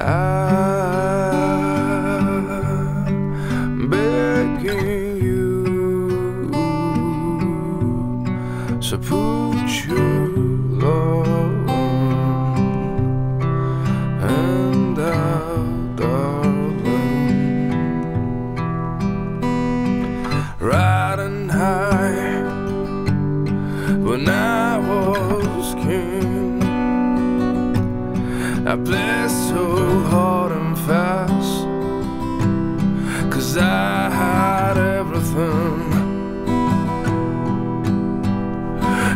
I'm begging you, so put your love on and darling. Riding high when I was king. I bled so hard and fast Cause I had everything.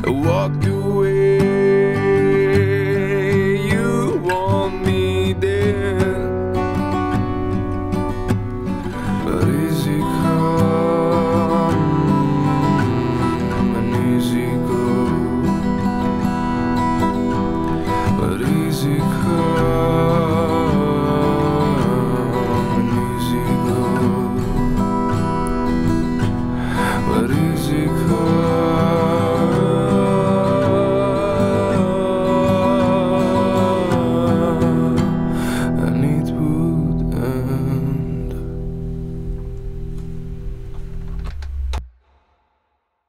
I walked away